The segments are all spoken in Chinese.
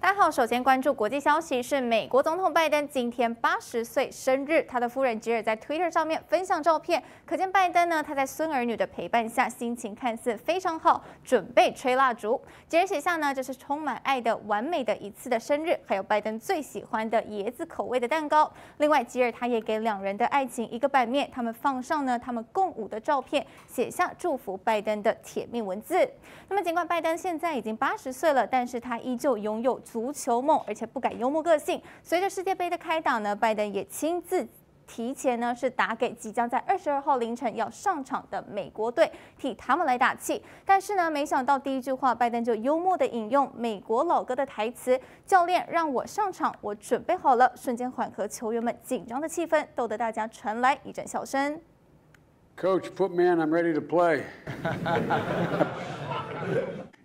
大家好，首先关注国际消息，是美国总统拜登今天八十岁生日，他的夫人吉尔在 Twitter 上面分享照片，可见拜登呢，他在孙儿女的陪伴下，心情看似非常好，准备吹蜡烛。吉尔写下呢，这是充满爱的完美的一次的生日，还有拜登最喜欢的椰子口味的蛋糕。另外，吉尔他也给两人的爱情一个版面，他们放上呢他们共舞的照片，写下祝福拜登的铁面文字。那么，尽管拜登现在已经八十岁了，但是他依旧拥有。足球梦，而且不改幽默个性。随着世界杯的开打呢，拜登也亲自提前呢是打给即将在二十二号凌晨要上场的美国队，替他们来打气。但是呢，没想到第一句话，拜登就幽默的引用美国老歌的台词：“教练让我上场，我准备好了。”瞬间缓和球员们紧张的气氛，逗得大家传来一阵笑声。Coach, put me in. I'm ready to play.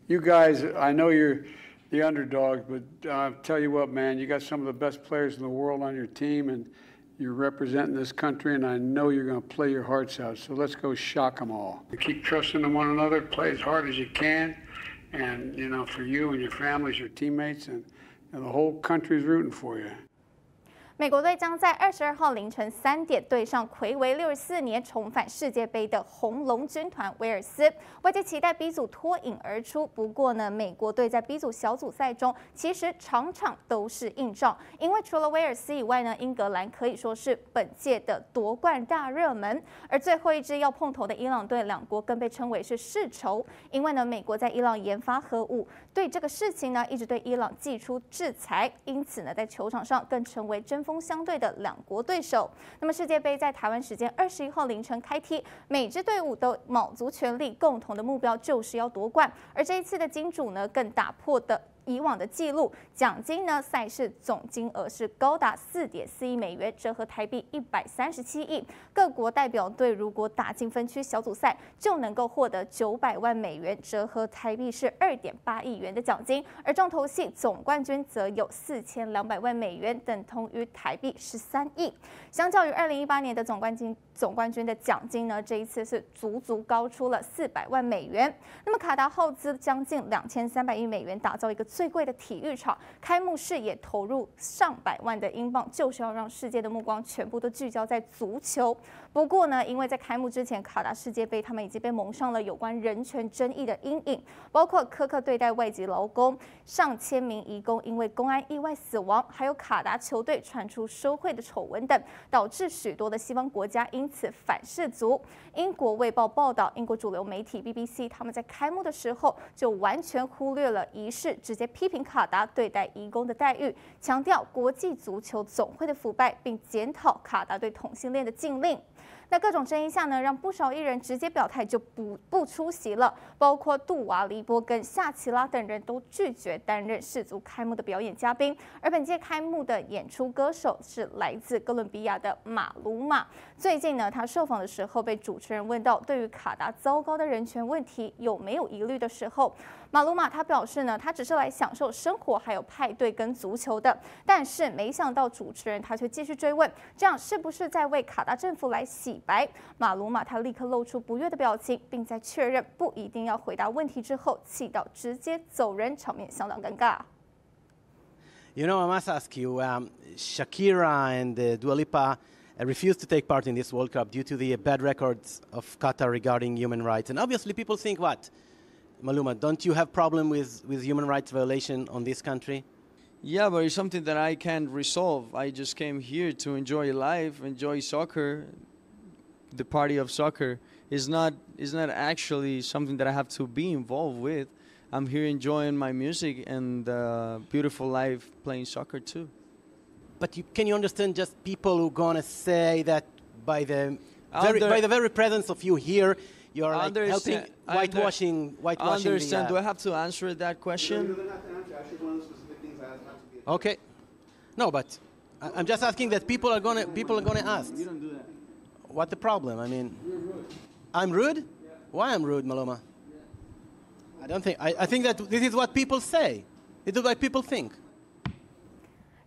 You guys, I know you're. The underdogs. But uh, tell you what, man, you got some of the best players in the world on your team, and you're representing this country, and I know you're going to play your hearts out. So let's go shock them all. Keep trusting in one another. Play as hard as you can, and you know, for you and your families, your teammates, and, and the whole country's rooting for you. 美国队将在二十二号凌晨三点对上魁违六十四年重返世界杯的红龙军团威尔斯。外界期待 B 组脱颖而出，不过呢，美国队在 B 组小组赛中其实场场都是硬仗，因为除了威尔斯以外呢，英格兰可以说是本届的夺冠大热门。而最后一支要碰头的伊朗队，两国更被称为是世仇，因为呢，美国在伊朗研发核武，对这个事情呢，一直对伊朗寄出制裁，因此呢，在球场上更成为争针锋相对的两国对手。那么世界杯在台湾时间二十一号凌晨开踢，每支队伍都卯足全力，共同的目标就是要夺冠。而这一次的金主呢，更打破的。以往的记录，奖金呢？赛事总金额是高达四点四亿美元，折合台币一百三十七亿。各国代表队如果打进分区小组赛，就能够获得九百万美元，折合台币是二点八亿元的奖金。而重头戏总冠军则有四千两百万美元，等同于台币十三亿。相较于二零一八年的总冠军，总冠军的奖金呢，这一次是足足高出了四百万美元。那么卡达耗资将近两千三百亿美元打造一个。最贵的体育场开幕式也投入上百万的英镑，就是要让世界的目光全部都聚焦在足球。不过呢，因为在开幕之前，卡达世界杯他们已经被蒙上了有关人权争议的阴影，包括苛刻对待外籍劳工、上千名移工因为公安意外死亡，还有卡达球队传出收贿的丑闻等，导致许多的西方国家因此反世足。英国卫报报道，英国主流媒体 BBC 他们在开幕的时候就完全忽略了仪式，直批评卡达对待移工的待遇，强调国际足球总会的腐败，并检讨卡达对同性恋的禁令。在各种争议下呢，让不少艺人直接表态就不不出席了，包括杜瓦黎波跟夏奇拉等人都拒绝担任世足开幕的表演嘉宾。而本届开幕的演出歌手是来自哥伦比亚的马鲁马。最近呢，他受访的时候被主持人问到对于卡达糟糕的人权问题有没有疑虑的时候，马鲁马他表示呢，他只是来享受生活，还有派对跟足球的。但是没想到主持人他却继续追问，这样是不是在为卡达政府来洗？白马鲁马他立刻露出不悦的表情，并在确认不一定要回答问题之后，气到直接走人，场面相当尴尬。You know, I must ask you, um, Shakira and uh, Dua Lipa uh, refused to take part in this World Cup due to the bad records of Qatar regarding human rights. And obviously, people think, what, Maluma, don't you have problem with, with human rights violation on this country? Yeah, but it's something that I can't resolve. I just came here to enjoy life, enjoy soccer, the party of soccer is not is not actually something that I have to be involved with. I'm here enjoying my music and uh, beautiful life playing soccer too. But you, can you understand just people who gonna say that by the very, by the very presence of you here, you're like helping whitewashing whitewashing. I understand. The, uh, Do I have to answer that question? Okay. No, but I'm just asking that people are gonna people are gonna ask. You don't do that. What the problem? I mean, I'm rude. Yeah. Why I'm rude, Maloma? Yeah. I don't think. I, I think that this is what people say. This is what people think.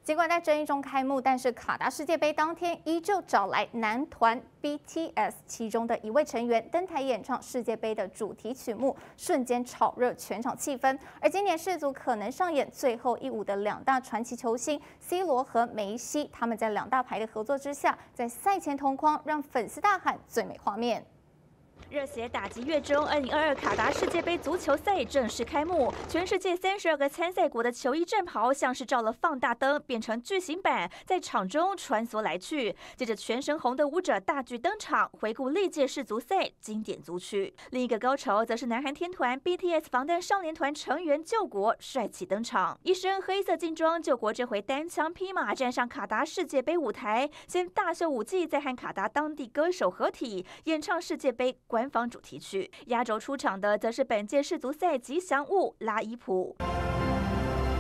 尽管在争议中开幕，但是卡达世界杯当天依旧找来男团 BTS 其中的一位成员登台演唱世界杯的主题曲目，瞬间炒热全场气氛。而今年世足可能上演最后一舞的两大传奇球星 C 罗和梅西，他们在两大牌的合作之下，在赛前同框，让粉丝大喊最美画面。热血打击月中，2022卡达世界杯足球赛正式开幕。全世界三十二个参赛国的球衣战袍像是照了放大灯，变成巨型版，在场中穿梭来去。接着，全身红的舞者大举登场，回顾历届世足赛经典足曲。另一个高潮则是南韩天团 BTS 防弹少年团成员救国帅气登场，一身黑色劲装，救国这回单枪匹马站上卡达世界杯舞台，先大秀舞技，再和卡达当地歌手合体演唱世界杯。官方主题曲，压轴出场的则是本届世足赛吉祥物拉伊普。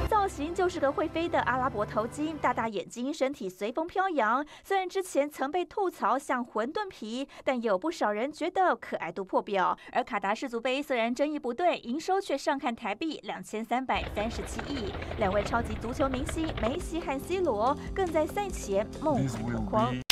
造型就是个会飞的阿拉伯头巾，大大眼睛，身体随风飘扬。虽然之前曾被吐槽像馄饨皮，但有不少人觉得可爱度破表。而卡达世足杯虽然争议不对，营收却上看台币两千三百三十七亿。两位超级足球明星梅西和 C 罗更在赛前梦幻同框。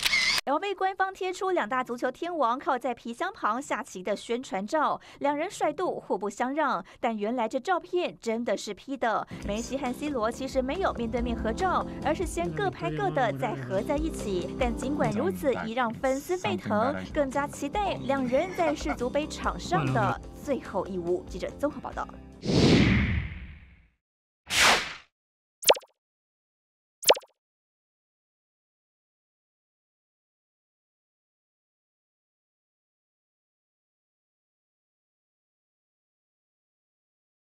LV 官方贴出两大足球天王靠在皮箱旁下棋的宣传照，两人帅度互不相让。但原来这照片真的是 P 的。梅西和 C 罗其实没有面对面合照，而是先各拍各的，再合在一起。但尽管如此，已让粉丝沸腾，更加期待两人在世足杯场上的最后一舞。记者综合报道。